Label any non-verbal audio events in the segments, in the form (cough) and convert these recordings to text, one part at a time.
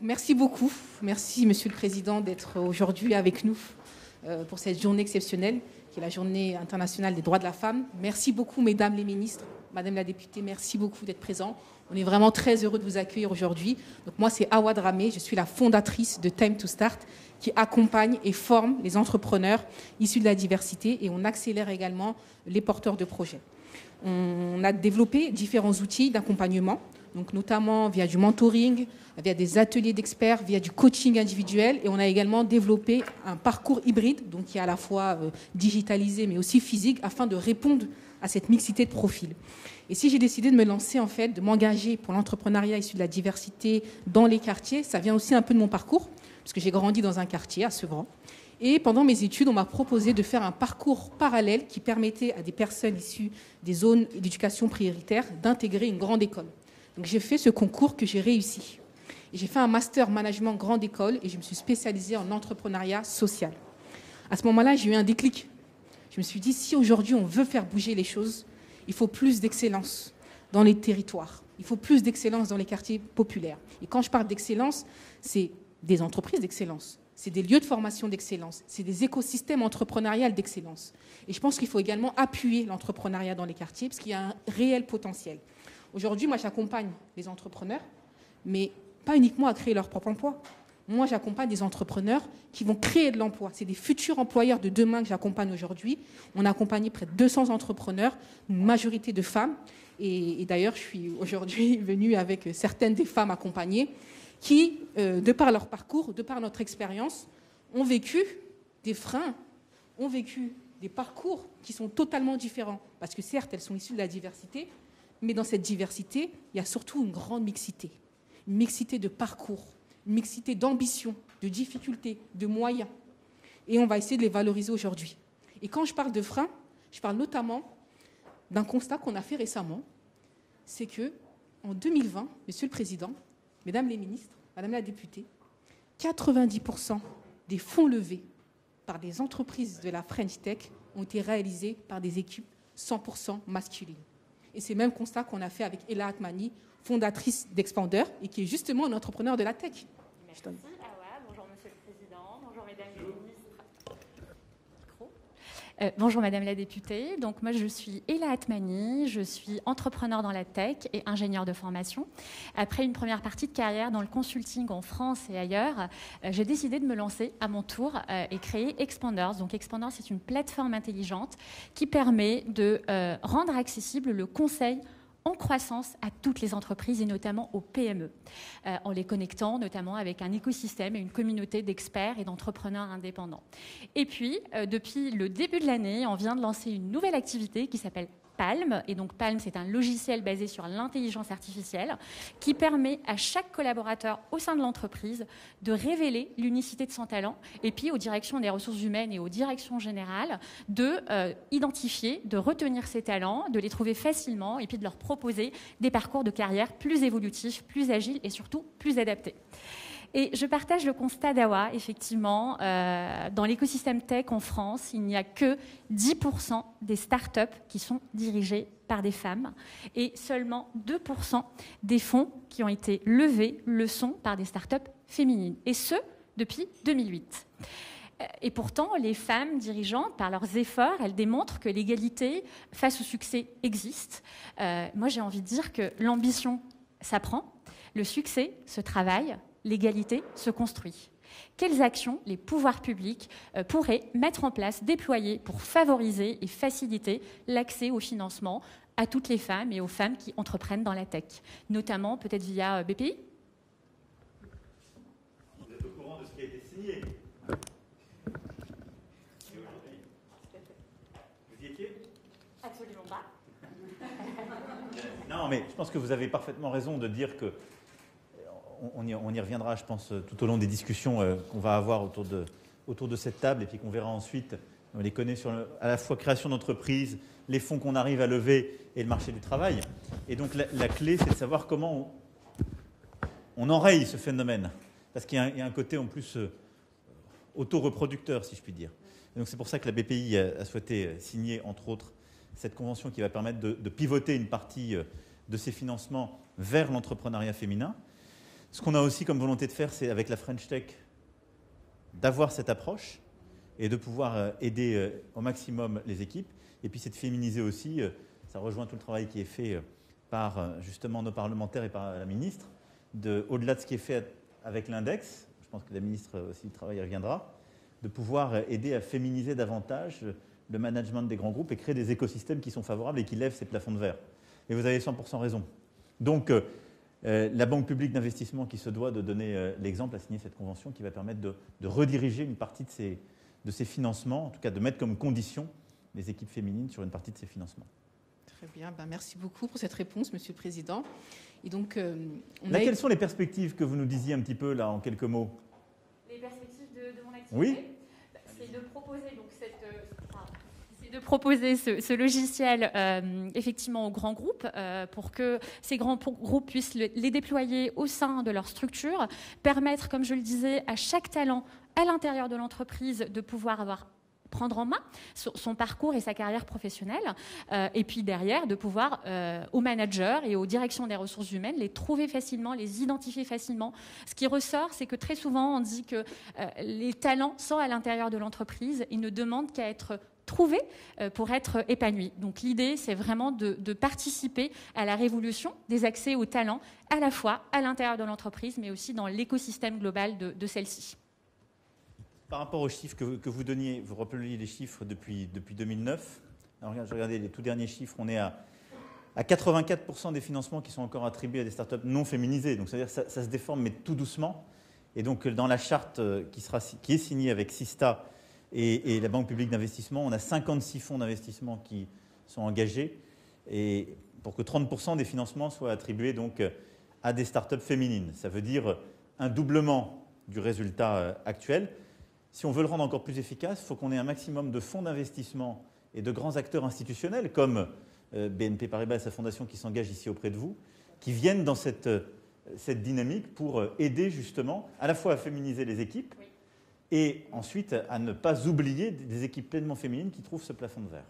merci beaucoup. Merci, Monsieur le Président, d'être aujourd'hui avec nous euh, pour cette journée exceptionnelle, qui est la journée internationale des droits de la femme. Merci beaucoup, Mesdames les ministres, Madame la députée, merci beaucoup d'être présent. On est vraiment très heureux de vous accueillir aujourd'hui. Donc moi, c'est Awad Ramé, je suis la fondatrice de Time to Start, qui accompagne et forme les entrepreneurs issus de la diversité et on accélère également les porteurs de projets. On a développé différents outils d'accompagnement, donc notamment via du mentoring, via des ateliers d'experts, via du coaching individuel, et on a également développé un parcours hybride, donc qui est à la fois euh, digitalisé mais aussi physique, afin de répondre à cette mixité de profils. Et si j'ai décidé de me lancer, en fait, de m'engager pour l'entrepreneuriat issu de la diversité dans les quartiers, ça vient aussi un peu de mon parcours, parce que j'ai grandi dans un quartier à Sevran. Et pendant mes études, on m'a proposé de faire un parcours parallèle qui permettait à des personnes issues des zones d'éducation prioritaire d'intégrer une grande école. Donc j'ai fait ce concours que j'ai réussi. J'ai fait un master management grande école et je me suis spécialisée en entrepreneuriat social. À ce moment-là, j'ai eu un déclic. Je me suis dit, si aujourd'hui on veut faire bouger les choses, il faut plus d'excellence dans les territoires. Il faut plus d'excellence dans les quartiers populaires. Et quand je parle d'excellence, c'est des entreprises d'excellence, c'est des lieux de formation d'excellence, c'est des écosystèmes entrepreneuriaux d'excellence. Et je pense qu'il faut également appuyer l'entrepreneuriat dans les quartiers parce qu'il y a un réel potentiel. Aujourd'hui, moi, j'accompagne les entrepreneurs, mais pas uniquement à créer leur propre emploi. Moi, j'accompagne des entrepreneurs qui vont créer de l'emploi. C'est des futurs employeurs de demain que j'accompagne aujourd'hui. On a accompagné près de 200 entrepreneurs, une majorité de femmes. Et, d'ailleurs, je suis aujourd'hui (laughs) venue avec certaines des femmes accompagnées qui, euh, de par leur parcours, de par notre expérience, ont vécu des freins, ont vécu des parcours qui sont totalement différents. Parce que certes, elles sont issues de la diversité, mais dans cette diversité, il y a surtout une grande mixité. Une mixité de parcours, une mixité d'ambition, de difficultés, de moyens. Et on va essayer de les valoriser aujourd'hui. Et quand je parle de freins, je parle notamment d'un constat qu'on a fait récemment, c'est que en 2020, Monsieur le Président, Mesdames les ministres, Madame la députée, 90% des fonds levés par des entreprises de la French Tech ont été réalisés par des équipes 100% masculines. Et c'est le même constat qu'on a fait avec Ella Atmani, fondatrice d'Expander, et qui est justement un entrepreneur de la tech. Merci. bonjour Monsieur le Président, bonjour Mesdames les ministres. Euh, bonjour Madame la députée. Donc moi je suis Ella Atmani, je suis entrepreneur dans la tech et ingénieur de formation. Après une première partie de carrière dans le consulting en France et ailleurs, euh, j'ai décidé de me lancer à mon tour euh, et créer Expanders. Donc Expanders c'est une plateforme intelligente qui permet de rendre accessible le conseil en croissance à toutes les entreprises et notamment aux PME, euh, en les connectant notamment avec un écosystème et une communauté d'experts et d'entrepreneurs indépendants. Et puis, euh, depuis le début de l'année, on vient de lancer une nouvelle activité qui s'appelle Palm. Et donc Palm, c'est un logiciel basé sur l'intelligence artificielle qui permet à chaque collaborateur au sein de l'entreprise de révéler l'unicité de son talent et puis aux directions des ressources humaines et aux directions générales de euh, identifier, de retenir ses talents, de les trouver facilement et puis de leur proposer des parcours de carrière plus évolutifs, plus agiles et surtout plus adaptés. Et je partage le constat d'Awa, effectivement, euh, dans l'écosystème tech en France, il n'y a que 10% des startups qui sont dirigées par des femmes et seulement 2% des fonds qui ont été levés le sont par des startups féminines, et ce, depuis 2008. Euh, et pourtant, les femmes dirigeantes, par leurs efforts, elles démontrent que l'égalité face au succès existe. Euh, moi, j'ai envie de dire que l'ambition s'apprend, le succès se travaille, l'égalité se construit. Quelles actions les pouvoirs publics euh, pourraient mettre en place, déployer pour favoriser et faciliter l'accès au financement à toutes les femmes et aux femmes qui entreprennent dans la tech, notamment peut-être via euh, BPI Vous êtes au courant de ce qui a été signé Vous y étiez? Absolument pas. non, mais je pense que vous avez parfaitement raison de dire que on y, reviendra, je pense, tout au long des discussions euh, qu'on va avoir autour de, de cette table et puis qu'on verra ensuite. On les connaît sur à la fois création d'entreprise, les fonds qu'on arrive à lever et le marché du travail. Et donc la, clé, c'est de savoir comment on, enraye ce phénomène. Parce qu'il y, a un côté en plus euh, auto-reproducteur, si je puis dire. donc c'est pour ça que la BPI a, souhaité euh, signer, entre autres, cette convention qui va permettre de pivoter une partie de ces financements vers l'entrepreneuriat féminin. Ce qu'on a aussi comme volonté de faire, c'est avec la French Tech, d'avoir cette approche et de pouvoir euh, aider euh, au maximum les équipes. Et puis c'est de féminiser aussi, euh, ça rejoint tout le travail qui est fait par justement nos parlementaires et par la ministre, au-delà de ce qui est fait avec l'index, je pense que la ministre aussi du Travail y reviendra, de pouvoir aider à féminiser davantage le management des grands groupes et créer des écosystèmes qui sont favorables et qui lèvent ces plafonds de verre. Et vous avez 100% raison. Donc, euh, euh, la Banque publique d'investissement qui se doit de donner euh, l'exemple a signé cette convention qui va permettre de, rediriger une partie de ces, de ces financements, en tout cas de mettre comme condition les équipes féminines sur une partie de ces financements. Très bien, ben, merci beaucoup pour cette réponse, Monsieur le Président. Et donc, là, quelles sont les perspectives que vous nous disiez un petit peu là en quelques mots? Les perspectives de, mon activité? Oui. C'est de proposer donc de proposer ce, logiciel euh, effectivement aux grands groupes euh, pour que ces grands groupes puissent les déployer au sein de leur structure, permettre, comme je le disais, à chaque talent à l'intérieur de l'entreprise de pouvoir avoir prendre en main son, parcours et sa carrière professionnelle, euh, et puis derrière de pouvoir aux managers et aux directions des ressources humaines les trouver facilement, les identifier facilement. Ce qui ressort, c'est que très souvent on dit que les talents sont à l'intérieur de l'entreprise, ils ne demandent qu'à être trouver euh, pour être épanoui. Donc l'idée, c'est vraiment de, participer à la révolution des accès aux talents, à la fois à l'intérieur de l'entreprise, mais aussi dans l'écosystème global de, celle-ci. Par rapport aux chiffres que, vous donniez, vous rappeliez les chiffres depuis, depuis 2009. Alors, je regardais les tout derniers chiffres, on est à, à 84% des financements qui sont encore attribués à des startups non féminisées. Donc, c'est-à-dire ça, ça, se déforme, mais tout doucement. Et donc, dans la charte euh, qui, qui est signée avec Sista, et, la Banque publique d'investissement, on a 56 fonds d'investissement qui sont engagés et pour que 30% des financements soient attribués donc à des startups féminines. Ça veut dire un doublement du résultat euh, actuel. Si on veut le rendre encore plus efficace, il faut qu'on ait un maximum de fonds d'investissement et de grands acteurs institutionnels comme euh, BNP Paribas et sa fondation qui s'engagent ici auprès de vous, qui viennent dans cette, euh, cette dynamique pour aider justement à la fois à féminiser les équipes, et ensuite à ne pas oublier des équipes pleinement féminines qui trouvent ce plafond de verre.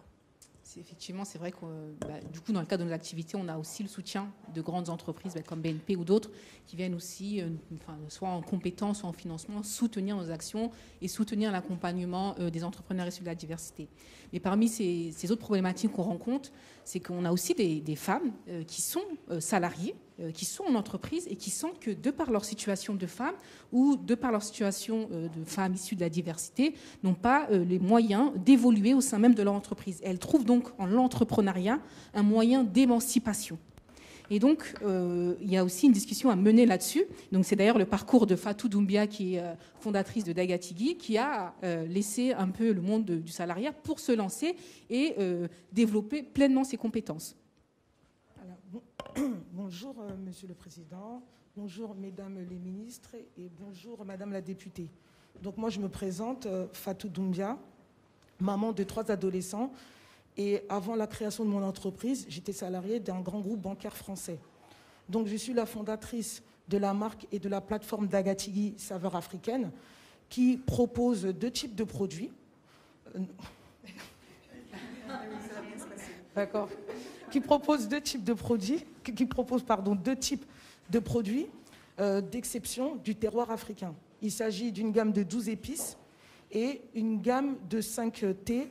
Effectivement, c'est vrai que bah, du coup, dans le cadre de nos activités, on a aussi le soutien de grandes entreprises bah, comme BNP ou d'autres qui viennent aussi, euh, soit en compétences, soit en financement, soutenir nos actions et soutenir l'accompagnement euh, des entrepreneurs issus de la diversité. Mais parmi ces, autres problématiques qu'on rencontre, c'est qu'on a aussi des, femmes euh, qui sont salariées qui sont en entreprise et qui sentent que de par leur situation de femme ou de par leur situation euh, de femmes issues de la diversité, n'ont pas euh, les moyens d'évoluer au sein même de leur entreprise. elles trouvent donc en l'entrepreneuriat un moyen d'émancipation. Et donc, il y a aussi une discussion à mener là-dessus. Donc, c'est d'ailleurs le parcours de Fatou Doumbia, qui est fondatrice de Dagatigi, qui a laissé un peu le monde du salariat pour se lancer et développer pleinement ses compétences. (clears throat) bonjour, euh, Monsieur le Président. Bonjour, Mesdames les ministres et bonjour, Madame la députée. Donc moi, je me présente, euh, Fatou Doumbia, maman de trois adolescents. Et avant la création de mon entreprise, j'étais salariée d'un grand groupe bancaire français. Donc je suis la fondatrice de la marque et de la plateforme d'Agatigi Saveur Africaine qui propose deux types de produits. Euh, D'accord qui propose deux types de produits, qui propose pardon, deux types de produits euh, d'exception du terroir africain. Il s'agit d'une gamme de 12 épices et une gamme de 5 thés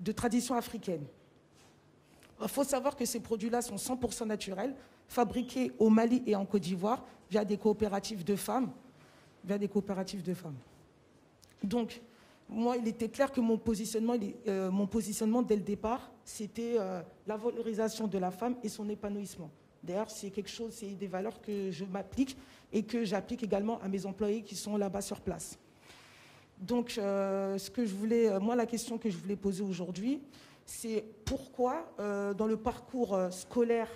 de tradition africaine. Il faut savoir que ces produits-là sont 100% naturels, fabriqués au Mali et en Côte d'Ivoire via des coopératives de femmes. Via des coopératives de femmes. Donc, moi, il était clair que mon positionnement, euh, mon positionnement dès le départ, c'était euh, la valorisation de la femme et son épanouissement. D'ailleurs, c'est quelque chose, c'est des valeurs que je m'applique et que j'applique également à mes employés qui sont là-bas sur place. Donc, euh, ce que je voulais, moi, la question que je voulais poser aujourd'hui, c'est pourquoi dans le parcours scolaire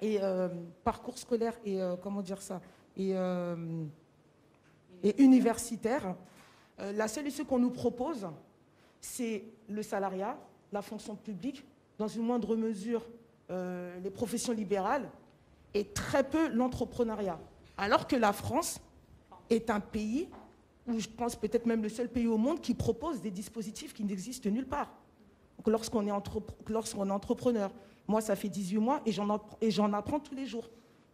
et parcours scolaire et comment dire ça et, et universitaire, euh, la seule issue qu'on nous propose, c'est le salariat, la fonction publique, dans une moindre mesure euh, les professions libérales et très peu l'entrepreneuriat. Alors que la France est un pays, où je pense peut-être même le seul pays au monde, qui propose des dispositifs qui n'existent nulle part. Lorsqu'on est, est, entrepreneur, moi ça fait 18 mois et j'en apprends tous les jours.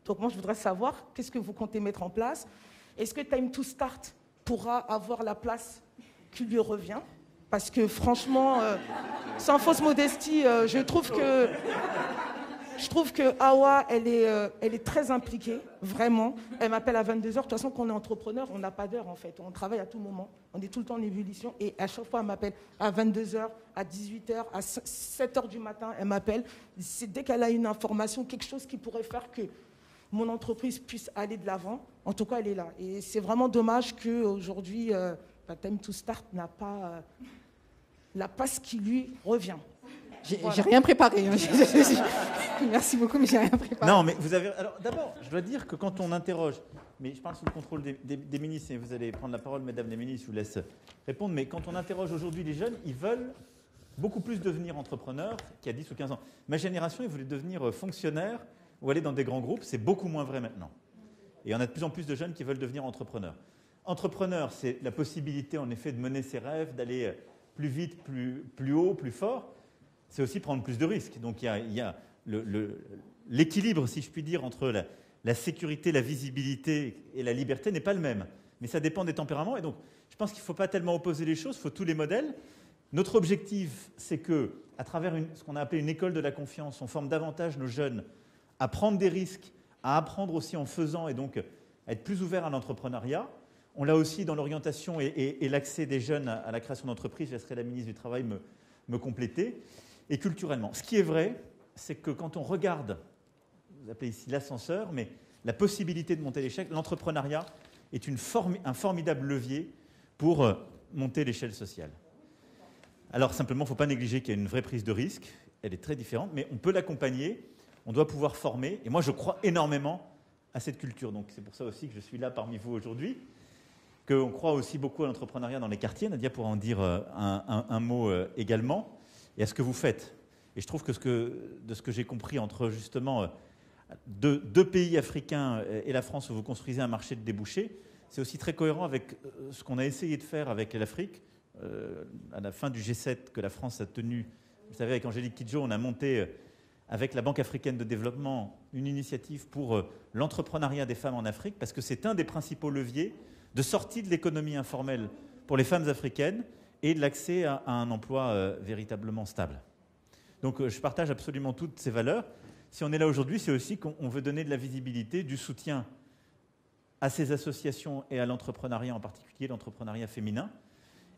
Donc moi, je voudrais savoir qu'est-ce que vous comptez mettre en place? Est-ce que Time to Start pourra avoir la place qui lui revient? Parce que franchement, euh, sans fausse modestie, euh, je trouve que Awa, elle est, euh, elle est très impliquée, vraiment. Elle m'appelle à 22h. De toute façon, quand on est entrepreneur, on n'a pas d'heure, en fait. On travaille à tout moment. On est tout le temps en ébullition. Et à chaque fois, elle m'appelle à 22h, à 18h, à 7h du matin. Elle m'appelle. C'est dès qu'elle a une information, quelque chose qui pourrait faire que mon entreprise puisse aller de l'avant. En tout cas, elle est là. Et c'est vraiment dommage qu'aujourd'hui, euh, Time to Start n'a pas la passe qui lui revient. J'ai rien préparé. Hein. (laughs) Merci beaucoup, mais j'ai rien préparé. Non, mais vous avez. Alors, d'abord, je dois dire que quand on interroge, mais je parle sous le contrôle des, ministres, et vous allez prendre la parole, mesdames les ministres, je vous laisse répondre, mais quand on interroge aujourd'hui les jeunes, ils veulent beaucoup plus devenir entrepreneurs qu'il y a 10 ou 15 ans. Ma génération, ils voulaient devenir fonctionnaires ou aller dans des grands groupes, c'est beaucoup moins vrai maintenant. Et on a de plus en plus de jeunes qui veulent devenir entrepreneurs. Entrepreneur, c'est la possibilité, en effet, de mener ses rêves, d'aller plus vite, plus, plus haut, plus fort c'est aussi prendre plus de risques. Donc il y a, l'équilibre, si je puis dire, entre la, sécurité, la visibilité et la liberté n'est pas le même. Mais ça dépend des tempéraments. Et donc je pense qu'il ne faut pas tellement opposer les choses, il faut tous les modèles. Notre objectif, c'est que, à travers ce qu'on a appelé une école de la confiance, on forme davantage nos jeunes à prendre des risques, à apprendre aussi en faisant et donc à être plus ouverts à l'entrepreneuriat. On l'a aussi dans l'orientation et, l'accès des jeunes à, la création d'entreprises. Je laisserai la ministre du Travail me, compléter et culturellement. Ce qui est vrai, c'est que quand on regarde, vous appelez ici l'ascenseur, mais la possibilité de monter l'échelle, l'entrepreneuriat est un formidable levier pour euh, monter l'échelle sociale. Alors simplement, il ne faut pas négliger qu'il y a une vraie prise de risque, elle est très différente, mais on peut l'accompagner, on doit pouvoir former, et moi je crois énormément à cette culture. Donc c'est pour ça aussi que je suis là parmi vous aujourd'hui, qu'on croit aussi beaucoup à l'entrepreneuriat dans les quartiers. Nadia pourra en dire euh, un mot euh, également et à ce que vous faites. Et je trouve que, de ce que j'ai compris entre justement euh, deux, pays africains et la France où vous construisez un marché de débouchés, c'est aussi très cohérent avec ce qu'on a essayé de faire avec l'Afrique. À la fin du G7 que la France a tenu, vous savez, avec Angélique Kidjo, on a monté avec la Banque africaine de développement une initiative pour l'entrepreneuriat des femmes en Afrique, parce que c'est un des principaux leviers de sortie de l'économie informelle pour les femmes africaines et de l'accès à, un emploi euh, véritablement stable. Donc euh, je partage absolument toutes ces valeurs. Si on est là aujourd'hui, c'est aussi qu'on veut donner de la visibilité, du soutien à ces associations et à l'entrepreneuriat en particulier, l'entrepreneuriat féminin,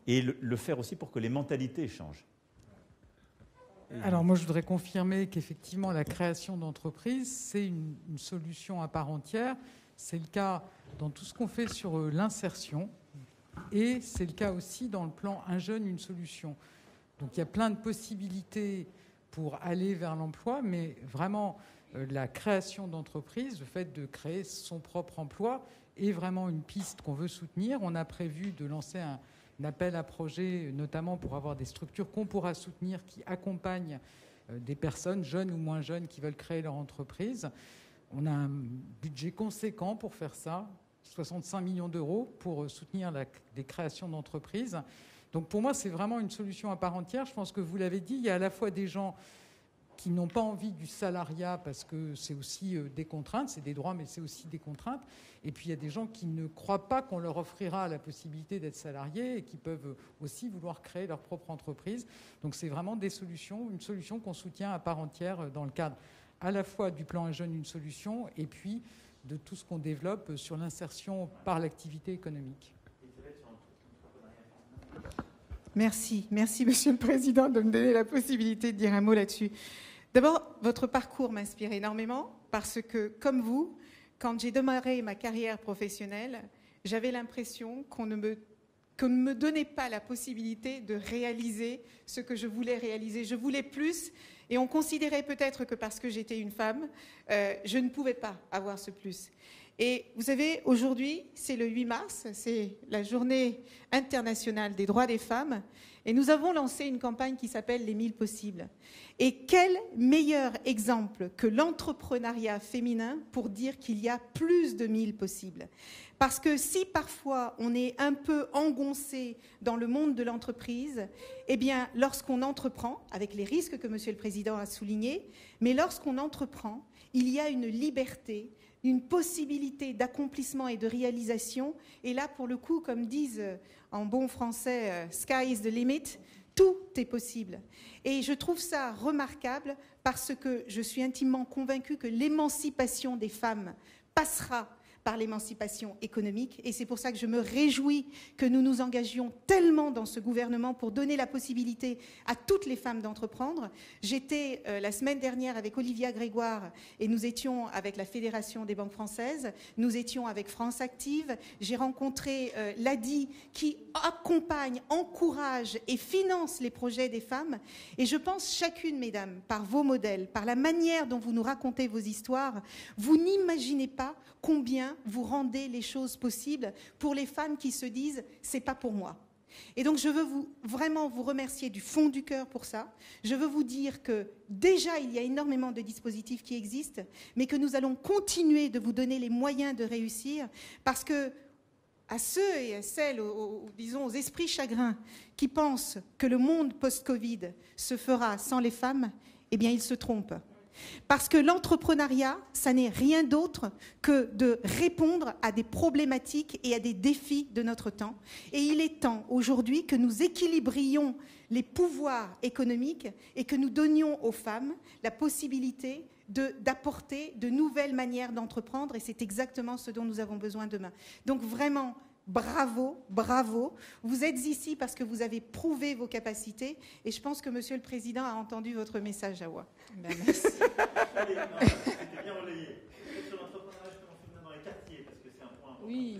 et le, faire aussi pour que les mentalités changent. Alors moi, je voudrais confirmer qu'effectivement, la création d'entreprises, c'est une, une, solution à part entière. C'est le cas dans tout ce qu'on fait sur euh, l'insertion, et c'est le cas aussi dans le plan Un jeune, une solution. Donc il y a plein de possibilités pour aller vers l'emploi, mais vraiment euh, la création d'entreprise, le fait de créer son propre emploi, est vraiment une piste qu'on veut soutenir. On a prévu de lancer un, appel à projet, notamment pour avoir des structures qu'on pourra soutenir qui accompagnent euh, des personnes, jeunes ou moins jeunes, qui veulent créer leur entreprise. On a un budget conséquent pour faire ça. 65 millions d'euros pour euh, soutenir la, les créations d'entreprises. Donc pour moi, c'est vraiment une solution à part entière. Je pense que vous l'avez dit, il y a à la fois des gens qui n'ont pas envie du salariat parce que c'est aussi euh, des contraintes, c'est des droits, mais c'est aussi des contraintes. Et puis il y a des gens qui ne croient pas qu'on leur offrira la possibilité d'être salariés et qui peuvent aussi vouloir créer leur propre entreprise. Donc c'est vraiment des solutions, une solution qu'on soutient à part entière euh, dans le cadre à la fois du plan Un jeune, une solution, et puis de tout ce qu'on développe sur l'insertion par l'activité économique. Merci, merci Monsieur le Président de me donner la possibilité de dire un mot là-dessus. D'abord, votre parcours m'inspire énormément parce que, comme vous, quand j'ai démarré ma carrière professionnelle, j'avais l'impression qu'on ne me qu'on ne me donnait pas la possibilité de réaliser ce que je voulais réaliser. Je voulais plus et on considérait peut-être que parce que j'étais une femme, euh, je ne pouvais pas avoir ce plus. Et vous savez, aujourd'hui, c'est le 8 mars, c'est la journée internationale des droits des femmes, et nous avons lancé une campagne qui s'appelle Les 1000 possibles. Et quel meilleur exemple que l'entrepreneuriat féminin pour dire qu'il y a plus de 1000 possibles? Parce que si parfois on est un peu engoncé dans le monde de l'entreprise, eh bien, lorsqu'on entreprend, avec les risques que Monsieur le Président a soulignés, mais lorsqu'on entreprend, il y a une liberté, une possibilité d'accomplissement et de réalisation. Et là, pour le coup, comme disent euh, en bon français, euh, sky is the limit, tout est possible. Et je trouve ça remarquable parce que je suis intimement convaincue que l'émancipation des femmes passera par l'émancipation économique. Et c'est pour ça que je me réjouis que nous nous engagions tellement dans ce gouvernement pour donner la possibilité à toutes les femmes d'entreprendre. J'étais euh, la semaine dernière avec Olivia Grégoire et nous étions avec la Fédération des banques françaises, nous étions avec France Active. J'ai rencontré euh, l'ADI qui accompagne, encourage et finance les projets des femmes. Et je pense chacune, mesdames, par vos modèles, par la manière dont vous nous racontez vos histoires, vous n'imaginez pas combien vous rendez les choses possibles pour les femmes qui se disent c'est pas pour moi. Et donc je veux vraiment vous remercier du fond du cœur pour ça. Je veux vous dire que déjà il y a énormément de dispositifs qui existent, mais que nous allons continuer de vous donner les moyens de réussir parce que à ceux et à celles, disons aux esprits chagrins qui pensent que le monde post-Covid se fera sans les femmes, eh bien ils se trompent. Parce que l'entrepreneuriat, ça n'est rien d'autre que de répondre à des problématiques et à des défis de notre temps. Et il est temps aujourd'hui que nous équilibrions les pouvoirs économiques et que nous donnions aux femmes la possibilité d'apporter de, de nouvelles manières d'entreprendre. Et c'est exactement ce dont nous avons besoin demain. Donc vraiment, bravo, bravo. Vous êtes ici parce que vous avez prouvé vos capacités et je pense que Monsieur le Président a entendu votre message, Awa. Ben, merci. (laughs) oui.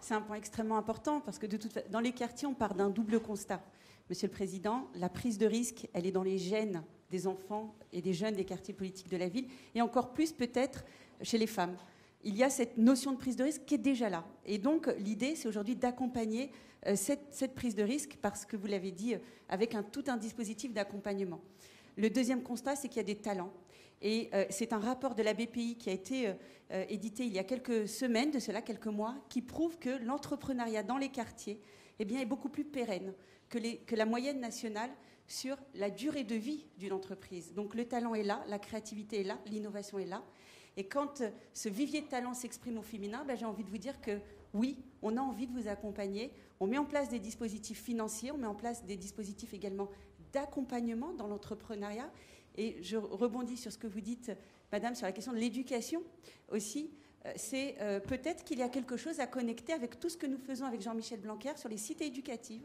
C'est un point extrêmement important parce que de toute dans les quartiers, on part d'un double constat. Monsieur le Président, la prise de risque, elle est dans les gènes des enfants et des jeunes des quartiers politiques de la ville, et encore plus peut-être chez les femmes il y a cette notion de prise de risque qui est déjà là. Et donc, l'idée, c'est aujourd'hui d'accompagner euh, cette, prise de risque, parce que vous l'avez dit, euh, avec un, tout un dispositif d'accompagnement. Le deuxième constat, c'est qu'il y a des talents. Et euh, c'est un rapport de la BPI qui a été édité il y a quelques semaines, de cela quelques mois, qui prouve que l'entrepreneuriat dans les quartiers eh bien, est beaucoup plus pérenne que, que la moyenne nationale sur la durée de vie d'une entreprise. Donc le talent est là, la créativité est là, l'innovation est là. Et quand euh, ce vivier de talent s'exprime au féminin, ben, j'ai envie de vous dire que oui, on a envie de vous accompagner. On met en place des dispositifs financiers, on met en place des dispositifs également d'accompagnement dans l'entrepreneuriat. Et je rebondis sur ce que vous dites, Madame, sur la question de l'éducation aussi. Euh, c'est euh, peut-être qu'il y a quelque chose à connecter avec tout ce que nous faisons avec Jean-Michel Blanquer sur les cités éducatives.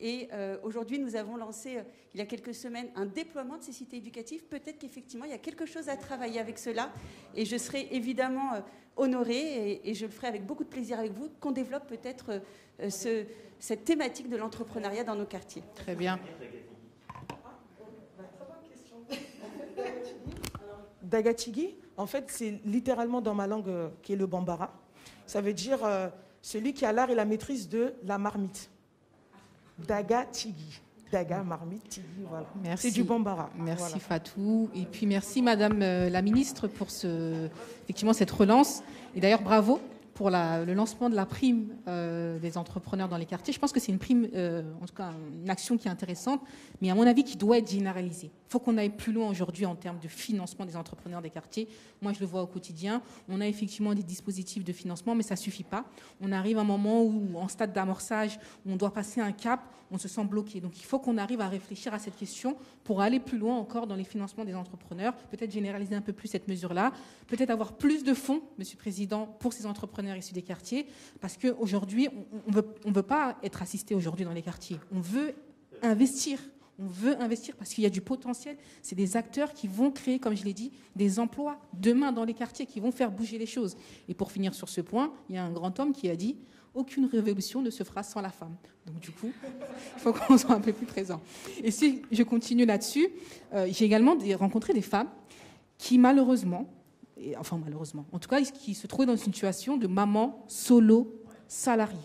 Et euh, aujourd'hui, nous avons lancé, euh, il y a quelques semaines, un déploiement de ces cités éducatives. Peut-être qu'effectivement, il y a quelque chose à travailler avec cela. Et je serai évidemment euh, honorée, et, je le ferai avec beaucoup de plaisir avec vous, qu'on développe peut-être cette thématique de l'entrepreneuriat dans nos quartiers. Très bien. Dagatigi, en fait, c'est littéralement dans ma langue qui est le bambara. Ça veut dire celui qui a l'art et la maîtrise de la marmite. Daga Tigui. Daga, marmite, Tigui, voilà. C'est du bambara. Merci Fatou. Et puis merci Madame euh, la Ministre pour ce, effectivement cette relance. Et d'ailleurs, bravo pour le lancement de la prime euh, des entrepreneurs dans les quartiers. Je pense que c'est une prime, euh, en tout cas une action qui est intéressante, mais à mon avis qui doit être généralisée. Il faut qu'on aille plus loin aujourd'hui en termes de financement des entrepreneurs des quartiers. Moi, je le vois au quotidien. On a effectivement des dispositifs de financement, mais ça suffit pas. On arrive à un moment où, en stade d'amorçage, on doit passer un cap, on se sent bloqué. Donc il faut qu'on arrive à réfléchir à cette question pour aller plus loin encore dans les financements des entrepreneurs, peut-être généraliser un peu plus cette mesure-là, peut-être avoir plus de fonds, Monsieur le Président, pour ces entrepreneurs issus des quartiers, parce qu'aujourd'hui, on ne veut pas être assisté aujourd'hui dans les quartiers. On veut investir. On veut investir parce qu'il y a du potentiel. C'est des acteurs qui vont créer, comme je l'ai dit, des emplois demain dans les quartiers, qui vont faire bouger les choses. Et pour finir sur ce point, il y a un grand homme qui a dit aucune révolution ne se fera sans la femme. Donc du coup, (laughs) il faut qu'on soit un peu plus présent. Et si je continue là-dessus, euh, j'ai également rencontré des femmes qui malheureusement, et, enfin malheureusement, en tout cas qui se trouvaient dans une situation de maman solo salariée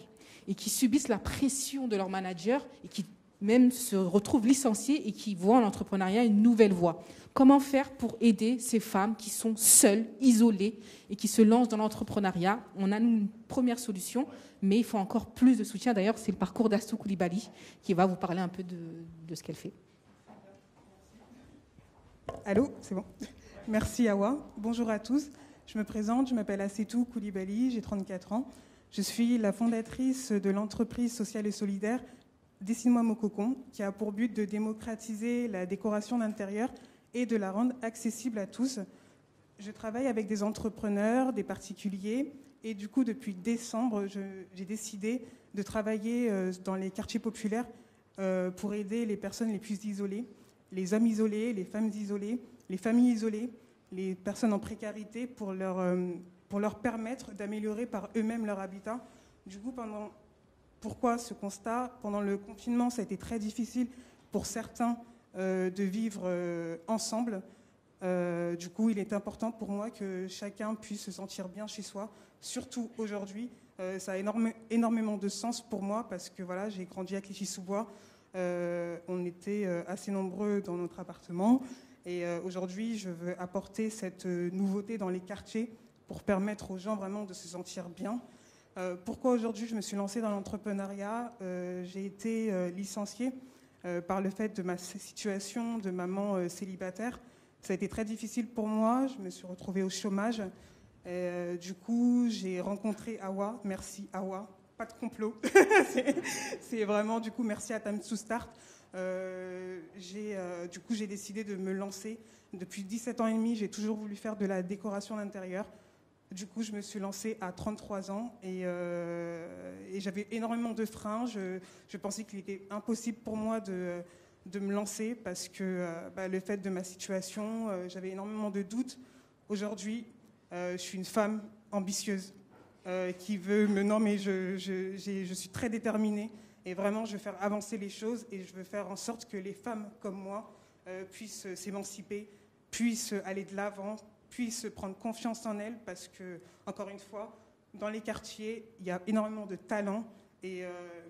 et qui subissent la pression de leur manager et qui même se retrouvent licenciés et qui voient en l'entrepreneuriat une nouvelle voie. Comment faire pour aider ces femmes qui sont seules, isolées et qui se lancent dans l'entrepreneuriat? On a une première solution, mais il faut encore plus de soutien. D'ailleurs, c'est le parcours d'Astou Koulibaly qui va vous parler un peu de, de ce qu'elle fait. Allô, c'est bon. Merci Awa. Bonjour à tous. Je me présente, je m'appelle Assetou Koulibaly, j'ai 34 ans. Je suis la fondatrice de l'entreprise sociale et solidaire Dessine-moi mon cocon, qui a pour but de démocratiser la décoration d'intérieur et de la rendre accessible à tous. Je travaille avec des entrepreneurs, des particuliers, et du coup, depuis décembre, j'ai décidé de travailler euh, dans les quartiers populaires euh, pour aider les personnes les plus isolées, les hommes isolés, les femmes isolées, les familles isolées, les personnes en précarité, pour leur, euh, pour leur permettre d'améliorer par eux-mêmes leur habitat. Du coup, pendant pourquoi ce constat Pendant le confinement, ça a été très difficile pour certains de vivre ensemble. du coup, il est important pour moi que chacun puisse se sentir bien chez soi, surtout aujourd'hui. Euh, ça a énormément de sens pour moi parce que voilà, j'ai grandi à Clichy-sous-Bois. Euh, on était euh, assez nombreux dans notre appartement. Et aujourd'hui, je veux apporter cette nouveauté dans les quartiers pour permettre aux gens vraiment de se sentir bien. Pourquoi aujourd'hui je me suis lancée dans l'entrepreneuriat J'ai été licenciée par le fait de ma situation de maman célibataire. Ça a été très difficile pour moi. Je me suis retrouvée au chômage. Euh, du coup, j'ai rencontré Awa. Merci Awa. Pas de complot. (laughs) c'est vraiment du coup merci à to Start. Euh, euh, du coup, j'ai décidé de me lancer. Depuis 17 ans et demi, j'ai toujours voulu faire de la décoration d'intérieur. Du coup, je me suis lancée à 33 ans et, j'avais énormément de freins. Je, pensais qu'il était impossible pour moi de, de me lancer parce que bah, le fait de ma situation, j'avais énormément de doutes. Aujourd'hui, euh, je suis une femme ambitieuse euh, qui veut me. Non, mais je, je, suis très déterminée et vraiment, je veux faire avancer les choses et je veux faire en sorte que les femmes comme moi euh, puissent s'émanciper, puissent aller de l'avant, puissent prendre confiance en elles parce que, encore une fois, dans les quartiers, il y a énormément de talent et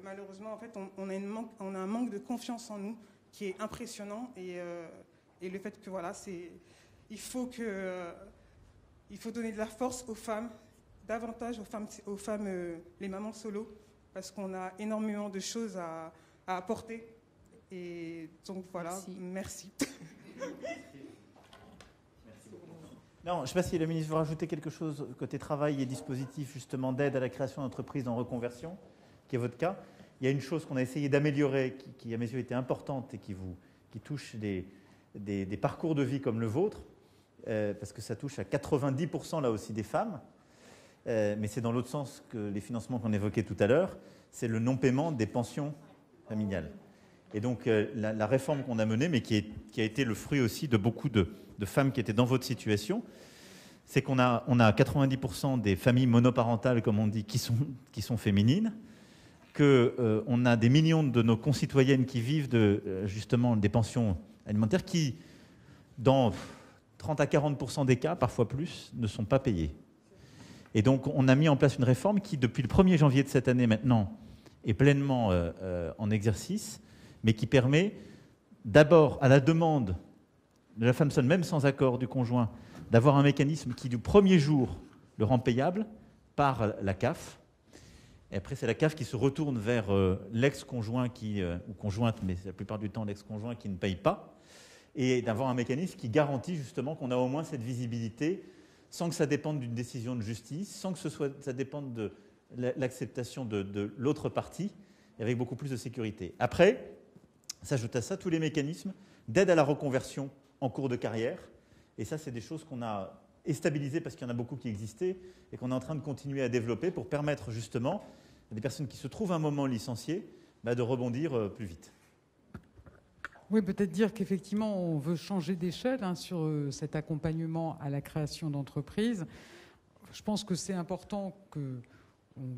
malheureusement, en fait, on, a on, a un manque de confiance en nous qui est impressionnant et, et le fait que, voilà, c'est. Il faut que il faut donner de la force aux femmes, davantage aux femmes, aux femmes euh, les mamans solo, parce qu'on a énormément de choses à, apporter. Et donc voilà, merci. (laughs) Je ne sais pas si la ministre veut rajouter quelque chose côté travail et dispositif justement d'aide à la création d'entreprises en reconversion, qui est votre cas. Il y a une chose qu'on a essayé d'améliorer, qui, à mes yeux était importante et qui, touche des, des parcours de vie comme le vôtre, euh, parce que ça touche à 90% là aussi des femmes, euh, mais c'est dans l'autre sens que les financements qu'on évoquait tout à l'heure, c'est le non-paiement des pensions familiales. Et donc euh, la, réforme qu'on a menée, mais qui, a été le fruit aussi de beaucoup de, femmes qui étaient dans votre situation, c'est qu'on a, on a 90% des familles monoparentales, comme on dit, qui sont, féminines, qu'on a des millions de nos concitoyennes qui vivent de, justement des pensions alimentaires qui, dans 30 à 40 des cas, parfois plus, ne sont pas payés. Et donc, on a mis en place une réforme qui, depuis le 1er janvier de cette année maintenant, est pleinement euh, euh, en exercice, mais qui permet d'abord, à la demande de la femme seule, même sans accord du conjoint, d'avoir un mécanisme qui, du premier jour, le rend payable par la CAF. Et après, c'est la CAF qui se retourne vers euh, l'ex-conjoint qui, ou conjointe, mais la plupart du temps l'ex-conjoint qui ne paye pas et d'avoir un mécanisme qui garantit justement qu'on a au moins cette visibilité sans que ça dépende d'une décision de justice, sans que ça dépende de l'acceptation de, l'autre partie, et avec beaucoup plus de sécurité. Après, s'ajoute à ça tous les mécanismes d'aide à la reconversion en cours de carrière, et ça, c'est des choses qu'on a stabilisées parce qu'il y en a beaucoup qui existaient et qu'on est en train de continuer à développer pour permettre justement à des personnes qui se trouvent un moment licenciées bah, de rebondir euh, plus vite. Oui, peut-être dire qu'effectivement, on veut changer d'échelle hein, sur euh, cet accompagnement à la création d'entreprises. Je pense que c'est important qu'on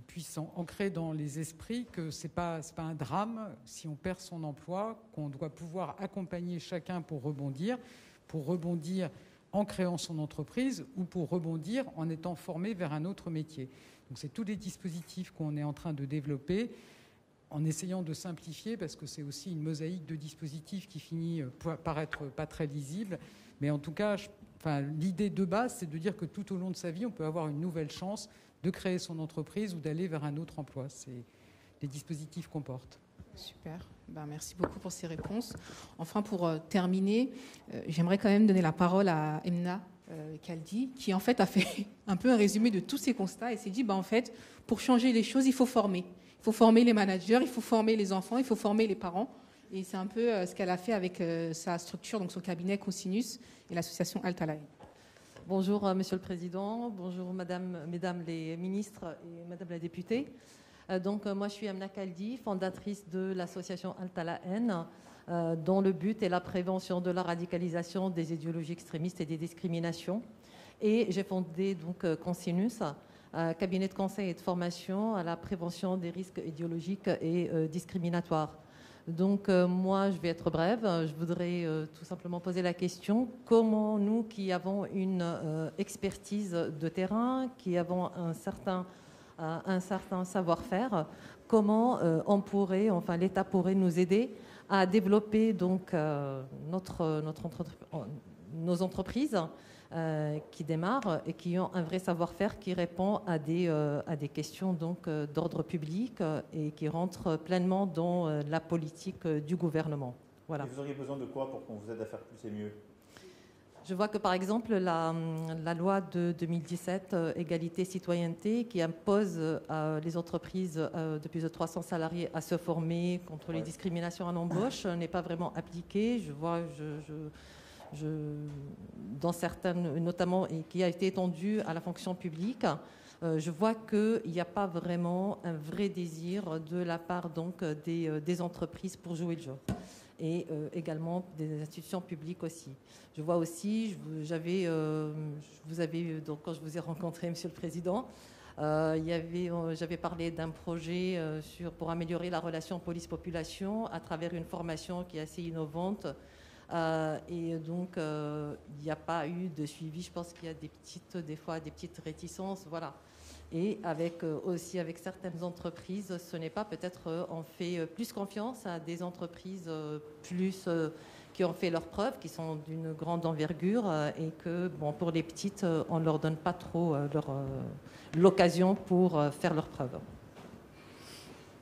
puisse ancrer dans les esprits que ce n'est pas, pas un drame si on perd son emploi, qu'on doit pouvoir accompagner chacun pour rebondir, pour rebondir en créant son entreprise ou pour rebondir en étant formé vers un autre métier. Donc c'est tous les dispositifs qu'on est en train de développer en essayant de simplifier, parce que c'est aussi une mosaïque de dispositifs qui finit euh, par être pas très lisible. Mais en tout cas, enfin, l'idée de base, c'est de dire que tout au long de sa vie, on peut avoir une nouvelle chance de créer son entreprise ou d'aller vers un autre emploi. C'est les dispositifs qu'on porte. Super. Ben, merci beaucoup pour ces réponses. Enfin, pour euh, terminer, euh, j'aimerais quand même donner la parole à Emna Caldi, qui en fait a fait (laughs) un peu un résumé de tous ces constats et s'est dit, bah, en fait, pour changer les choses, il faut former. Il faut former les managers, il faut former les enfants, il faut former les parents. Et c'est un peu ce qu'elle a fait avec sa structure, donc son cabinet Cosinus et l'association Altalae. Bonjour Monsieur le Président, bonjour Madame, Mesdames les ministres et Madame la députée. Donc moi je suis Amna Kaldi, fondatrice de l'association Altalaen euh, dont le but est la prévention de la radicalisation des idéologies extrémistes et des discriminations. Et j'ai fondé donc euh, Consinus, cabinet de conseil et de formation à la prévention des risques idéologiques et euh, discriminatoires. Donc moi, je vais être brève. Je voudrais tout simplement poser la question comment nous, qui avons une expertise de terrain, qui avons un certain, savoir-faire, comment on pourrait, enfin l'État pourrait nous aider à développer donc euh, nos entreprises euh, qui démarrent et qui ont un vrai savoir-faire qui répond à des, euh, à des questions donc d'ordre public et qui rentrent pleinement dans la politique du gouvernement. Voilà. vous auriez besoin de quoi pour qu'on vous aide à faire plus et mieux? Je vois que par exemple la, la loi de 2017, euh, égalité citoyenneté, qui impose euh, les entreprises euh, de plus de 300 salariés à se former contre les discriminations en embauche, n'est pas vraiment appliquée. Je vois, je, je, dans certaines, notamment, et qui a été étendue à la fonction publique. je vois qu'il n'y a pas vraiment un vrai désir de la part donc des, des entreprises pour jouer le jeu et euh, également des institutions publiques aussi. Je vois aussi, j'avais, euh, vous avez, donc quand je vous ai rencontré, Monsieur le Président, euh, j'avais parlé d'un projet pour améliorer la relation police-population à travers une formation qui est assez innovante. Et donc, il n'y a pas eu de suivi. Je pense qu'il y a des petites, des fois, des petites réticences. Voilà. Et avec, euh, aussi avec certaines entreprises, ce n'est pas peut-être euh, on fait euh, plus confiance à des entreprises plus qui ont fait leurs preuves, qui sont d'une grande envergure, et que bon, pour les petites, on ne leur donne pas trop l'occasion pour faire leurs preuves.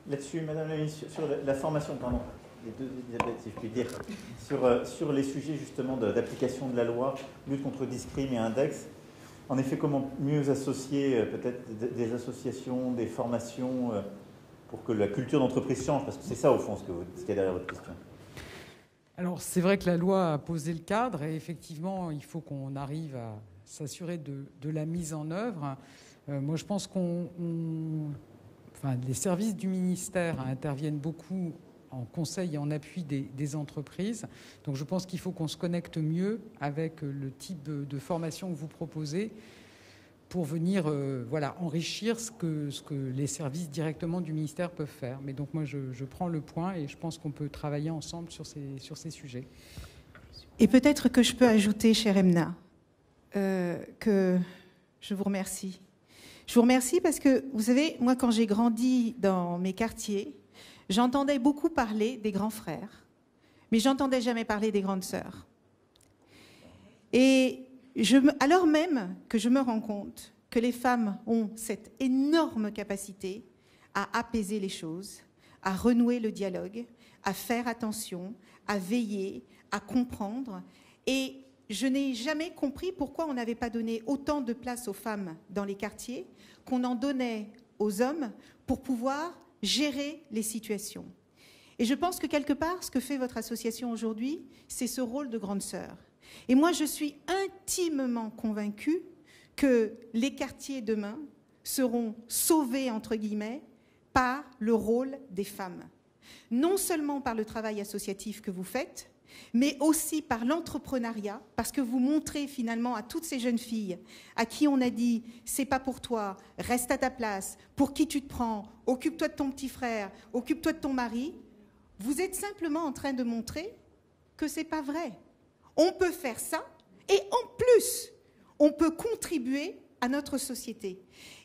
Là-dessus, Madame la Ministre, sur la formation, pardon, les deux si je puis dire, sur, sur les sujets justement d'application de la loi, lutte contre discrimination et index, en effet, comment mieux associer euh, peut-être des associations, des formations euh, pour que la culture d'entreprise change? Parce que c'est ça, au fond, ce qu'il y a derrière votre question. Alors, c'est vrai que la loi a posé le cadre et effectivement, il faut qu'on arrive à s'assurer de, la mise en œuvre. Euh, moi, je pense qu'on. Enfin, les services du ministère interviennent beaucoup en conseil et en appui des, entreprises. Donc je pense qu'il faut qu'on se connecte mieux avec le type de, formation que vous proposez pour venir euh, voilà, enrichir ce que, ce que les services directement du ministère peuvent faire. Mais donc moi, je, prends le point et je pense qu'on peut travailler ensemble sur ces, sur ces sujets. Et peut-être que je peux ajouter, cher Emna, euh, que je vous remercie. Je vous remercie parce que, vous savez, moi, quand j'ai grandi dans mes quartiers, J'entendais beaucoup parler des grands frères, mais j'entendais jamais parler des grandes sœurs. Et alors même que je me rends compte que les femmes ont cette énorme capacité à apaiser les choses, à renouer le dialogue, à faire attention, à veiller, à comprendre. Et je n'ai jamais compris pourquoi on n'avait pas donné autant de place aux femmes dans les quartiers qu'on en donnait aux hommes pour pouvoir gérer les situations. Et je pense que quelque part, ce que fait votre association aujourd'hui, c'est ce rôle de grande sœur. Et moi, je suis intimement convaincue que les quartiers demain seront sauvés, entre guillemets, par le rôle des femmes. Non seulement par le travail associatif que vous faites, mais aussi par l'entrepreneuriat, parce que vous montrez finalement à toutes ces jeunes filles à qui on a dit c'est pas pour toi, reste à ta place, pour qui tu te prends, occupe-toi de ton petit frère, occupe-toi de ton mari, vous êtes simplement en train de montrer que c'est pas vrai. On peut faire ça et en plus, on peut contribuer à notre société.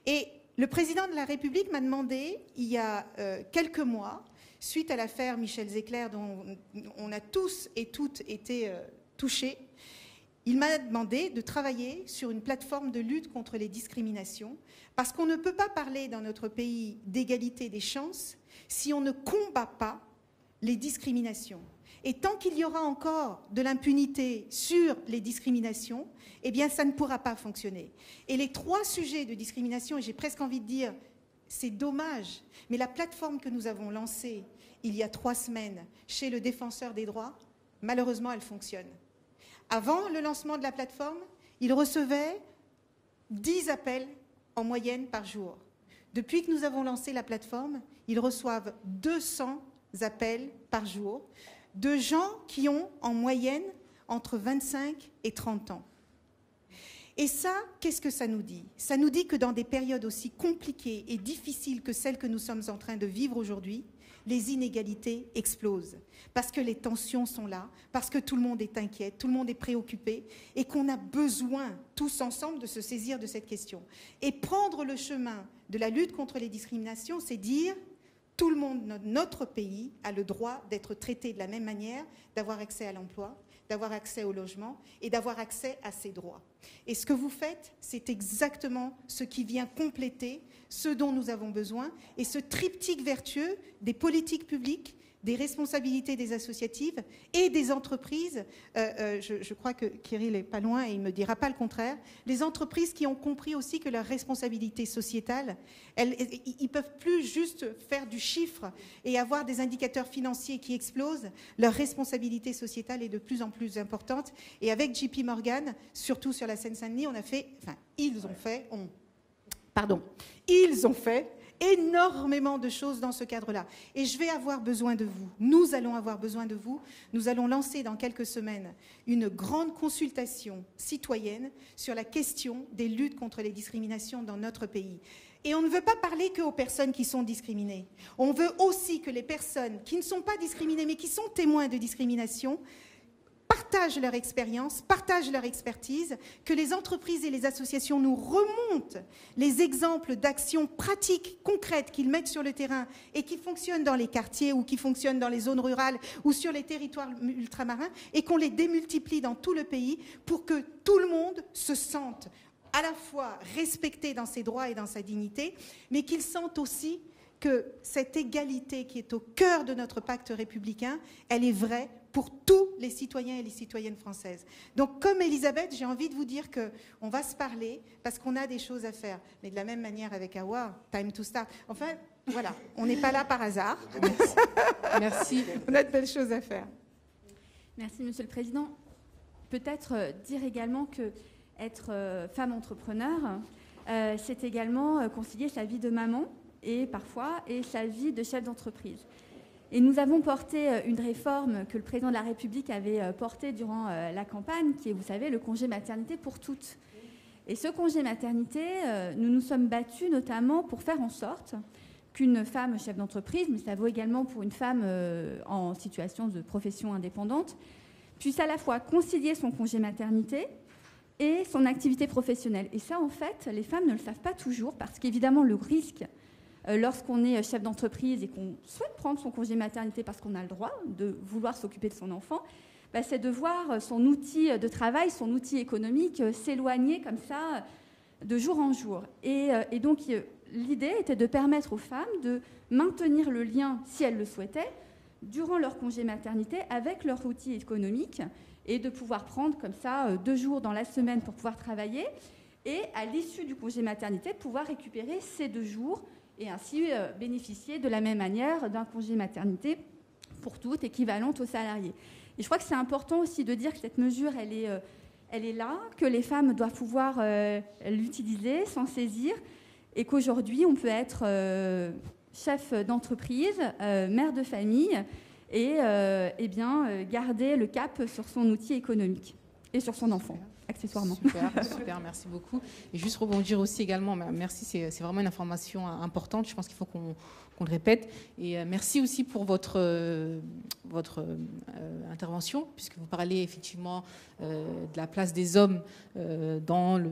Et le président de la République m'a demandé il y a euh, quelques mois suite à l'affaire Michel Zecler, dont on a tous et toutes été euh, touchés, il m'a demandé de travailler sur une plateforme de lutte contre les discriminations, parce qu'on ne peut pas parler dans notre pays d'égalité des chances si on ne combat pas les discriminations. Et tant qu'il y aura encore de l'impunité sur les discriminations, eh bien, ça ne pourra pas fonctionner. Et les trois sujets de discrimination, et j'ai presque envie de dire, c'est dommage, mais la plateforme que nous avons lancée il y a trois semaines chez le défenseur des droits, malheureusement, elle fonctionne. Avant le lancement de la plateforme, il recevait 10 appels en moyenne par jour. Depuis que nous avons lancé la plateforme, ils reçoivent 200 appels par jour de gens qui ont en moyenne entre 25 et 30 ans. Et ça, qu'est-ce que ça nous dit? Ça nous dit que dans des périodes aussi compliquées et difficiles que celles que nous sommes en train de vivre aujourd'hui, les inégalités explosent. Parce que les tensions sont là, parce que tout le monde est inquiet, tout le monde est préoccupé, et qu'on a besoin, tous ensemble, de se saisir de cette question. Et prendre le chemin de la lutte contre les discriminations, c'est dire tout le monde, notre pays, a le droit d'être traité de la même manière, d'avoir accès à l'emploi, d'avoir accès au logement et d'avoir accès à ses droits. Et ce que vous faites, c'est exactement ce qui vient compléter ce dont nous avons besoin. Et ce triptyque vertueux des politiques publiques des responsabilités des associatives et des entreprises. Euh, euh, je, crois que Kirill est pas loin et il me dira pas le contraire. Les entreprises qui ont compris aussi que leur responsabilité sociétale, elles, ils peuvent plus juste faire du chiffre et avoir des indicateurs financiers qui explosent. Leur responsabilité sociétale est de plus en plus importante. Et avec JP Morgan, surtout sur la Seine-Saint-Denis, on a fait, enfin, ils ont fait, on, pardon, ils ont fait énormément de choses dans ce cadre-là. Et je vais avoir besoin de vous. Nous allons avoir besoin de vous. Nous allons lancer dans quelques semaines une grande consultation citoyenne sur la question des luttes contre les discriminations dans notre pays. Et on ne veut pas parler que aux personnes qui sont discriminées. On veut aussi que les personnes qui ne sont pas discriminées mais qui sont témoins de discrimination partagent leur expérience, partagent leur expertise, que les entreprises et les associations nous remontent les exemples d'actions pratiques, concrètes qu'ils mettent sur le terrain et qui fonctionnent dans les quartiers ou qui fonctionnent dans les zones rurales ou sur les territoires ultramarins et qu'on les démultiplie dans tout le pays pour que tout le monde se sente à la fois respecté dans ses droits et dans sa dignité, mais qu'il sente aussi que cette égalité qui est au cœur de notre pacte républicain, elle est vraie pour tous les citoyens et les citoyennes françaises. Donc, comme Elisabeth, j'ai envie de vous dire qu'on va se parler parce qu'on a des choses à faire. Mais de la même manière avec Awa, time to start. Enfin, voilà, on n'est pas là par hasard. (laughs) Merci. (laughs) on a de belles choses à faire. Merci, Monsieur le Président. Peut-être euh, dire également que être euh, femme entrepreneur, euh, c'est également concilier sa vie de maman et parfois et sa vie de chef d'entreprise. Et nous avons porté euh, une réforme que le président de la République avait euh, portée durant euh, la campagne, qui est, vous savez, le congé maternité pour toutes. Et ce congé maternité, nous nous sommes battus notamment pour faire en sorte qu'une femme chef d'entreprise, mais ça vaut également pour une femme en situation de profession indépendante, puisse à la fois concilier son congé maternité et son activité professionnelle. Et ça, en fait, les femmes ne le savent pas toujours, parce qu'évidemment, le risque lorsqu'on est chef d'entreprise et qu'on souhaite prendre son congé maternité parce qu'on a le droit de vouloir s'occuper de son enfant, bah, c'est de voir son outil de travail, son outil économique euh, s'éloigner comme ça de jour en jour. Et, euh, et donc l'idée était de permettre aux femmes de maintenir le lien, si elles le souhaitaient, durant leur congé maternité avec leur outil économique et de pouvoir prendre comme ça deux jours dans la semaine pour pouvoir travailler et à l'issue du congé maternité pouvoir récupérer ces deux jours et ainsi euh, bénéficier de la même manière d'un congé maternité pour toutes, équivalente aux salariés. Et je crois que c'est important aussi de dire que cette mesure, elle est, euh, elle est là, que les femmes doivent pouvoir euh, l'utiliser, s'en saisir, et qu'aujourd'hui, on peut être chef d'entreprise, mère de famille, et, et bien, garder le cap sur son outil économique et sur son enfant accessoirement. Super, (laughs) super, merci beaucoup. Et juste rebondir aussi également, merci, c'est vraiment une information importante, je pense qu'il faut qu'on le répète. Et euh, merci aussi pour votre, euh, votre euh, intervention, puisque vous parlez effectivement de la place des hommes dans le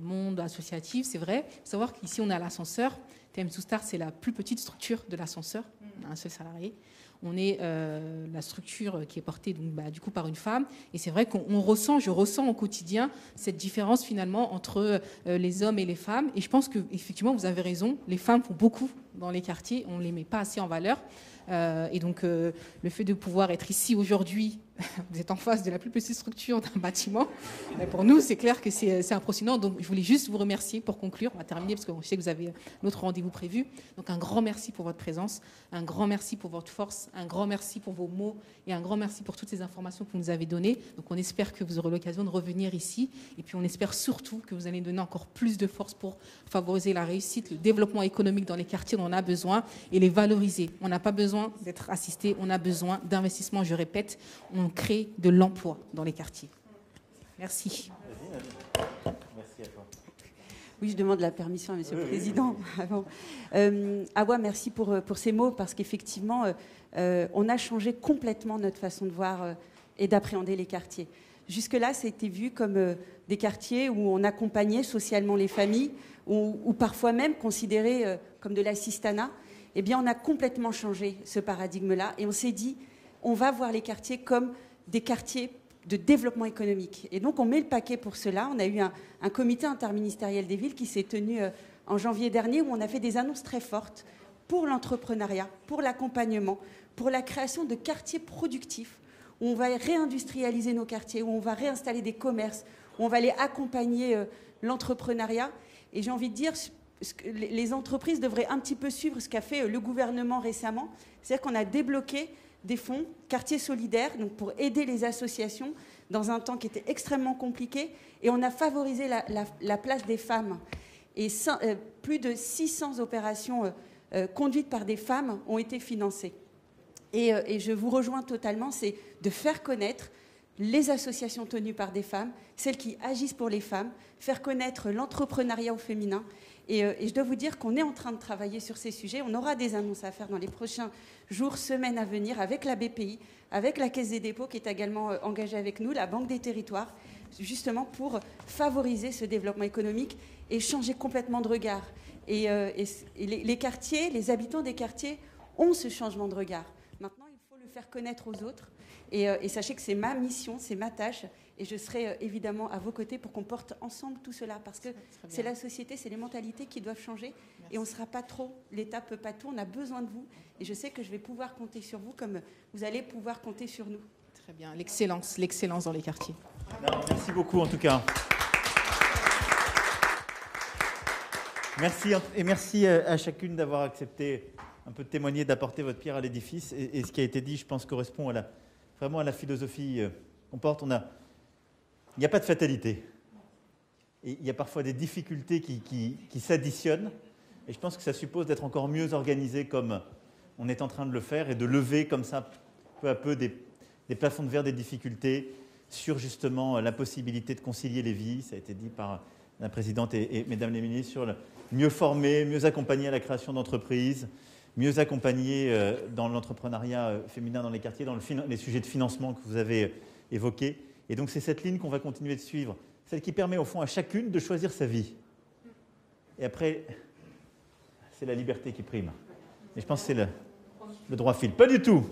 monde associatif, c'est vrai. Il faut savoir qu'ici, on est à l'ascenseur. TM Star, c'est la plus petite structure de l'ascenseur, on a un seul salarié. On est euh, la structure qui est portée donc, bah, du coup par une femme. Et c'est vrai qu'on ressent, je ressens au quotidien cette différence finalement entre euh, les hommes et les femmes. Et je pense que effectivement, vous avez raison, les femmes font beaucoup dans les quartiers, on ne les met pas assez en valeur. Euh, et donc, le fait de pouvoir être ici aujourd'hui (laughs) vous êtes en face de la plus petite structure d'un bâtiment. Mais pour nous, c'est clair que c'est impressionnant. Donc, je voulais juste vous remercier pour conclure. On va terminer parce que je sais que vous avez notre rendez-vous prévu. Donc, un grand merci pour votre présence, un grand merci pour votre force, un grand merci pour vos mots et un grand merci pour toutes ces informations que vous nous avez données. Donc, on espère que vous aurez l'occasion de revenir ici. Et puis, on espère surtout que vous allez donner encore plus de force pour favoriser la réussite, le développement économique dans les quartiers dont on a besoin et les valoriser. On n'a pas besoin d'être assisté, on a besoin d'investissement, je répète. On crée de l'emploi dans les quartiers. Merci. Merci à toi. Oui, je demande la permission à Monsieur le Président. (laughs) Euh, Awa, merci pour, euh, pour ces mots, parce qu'effectivement, euh, on a changé complètement notre façon de voir et d'appréhender les quartiers. Jusque-là, ça a été vu comme des quartiers où on accompagnait socialement les familles, ou, ou parfois même considérés comme de l'assistanat. Eh bien, on a complètement changé ce paradigme-là, et on s'est dit, on va voir les quartiers comme des quartiers de développement économique. Et donc on met le paquet pour cela. On a eu un, comité interministériel des villes qui s'est tenu euh, en janvier dernier où on a fait des annonces très fortes pour l'entrepreneuriat, pour l'accompagnement, pour la création de quartiers productifs où on va réindustrialiser nos quartiers, où on va réinstaller des commerces, où on va aller accompagner euh, l'entrepreneuriat. Et j'ai envie de dire, les entreprises devraient un petit peu suivre ce qu'a fait euh, le gouvernement récemment. C'est-à-dire qu'on a débloqué des fonds, quartiers solidaires, donc pour aider les associations dans un temps qui était extrêmement compliqué. Et on a favorisé la, place des femmes. Et euh, plus de 600 opérations euh, euh, conduites par des femmes ont été financées. Et, et je vous rejoins totalement, c'est de faire connaître les associations tenues par des femmes, celles qui agissent pour les femmes, faire connaître l'entrepreneuriat au féminin euh, et, je dois vous dire qu'on est en train de travailler sur ces sujets. On aura des annonces à faire dans les prochains jours, semaines à venir avec la BPI, avec la Caisse des dépôts qui est également euh, engagée avec nous, la Banque des territoires, justement pour favoriser ce développement économique et changer complètement de regard. Et, euh, les, quartiers, les habitants des quartiers ont ce changement de regard. Maintenant, il faut le faire connaître aux autres. et sachez que c'est ma mission, c'est ma tâche. Et je serai euh, évidemment à vos côtés pour qu'on porte ensemble tout cela, parce que c'est la société, c'est les mentalités qui doivent changer. Et on ne sera pas trop, l'État peut pas tout, on a besoin de vous. Et je sais que je vais pouvoir compter sur vous comme vous allez pouvoir compter sur nous. Très bien, l'excellence, l'excellence dans les quartiers. merci beaucoup en tout cas. Merci et merci euh, à chacune d'avoir accepté un peu de témoigner, d'apporter votre pierre à l'édifice. Et, ce qui a été dit, je pense, correspond à la, vraiment à la philosophie euh, qu'on porte. On a, il n'y a pas de fatalité. il y a parfois des difficultés qui, s'additionnent. Et je pense que ça suppose d'être encore mieux organisé comme on est en train de le faire et de lever comme ça peu à peu des, plafonds de verre des difficultés sur justement la possibilité de concilier les vies. Ça a été dit par la présidente et, mesdames les ministres sur mieux former, mieux accompagner à la création d'entreprises, mieux accompagner euh, dans l'entrepreneuriat euh, féminin dans les quartiers, dans les sujets de financement que vous avez évoqués. Et donc c'est cette ligne qu'on va continuer de suivre, celle qui permet au fond à chacune de choisir sa vie. Et après, c'est la liberté qui prime. Et je pense que c'est le, droit fil. Pas du tout.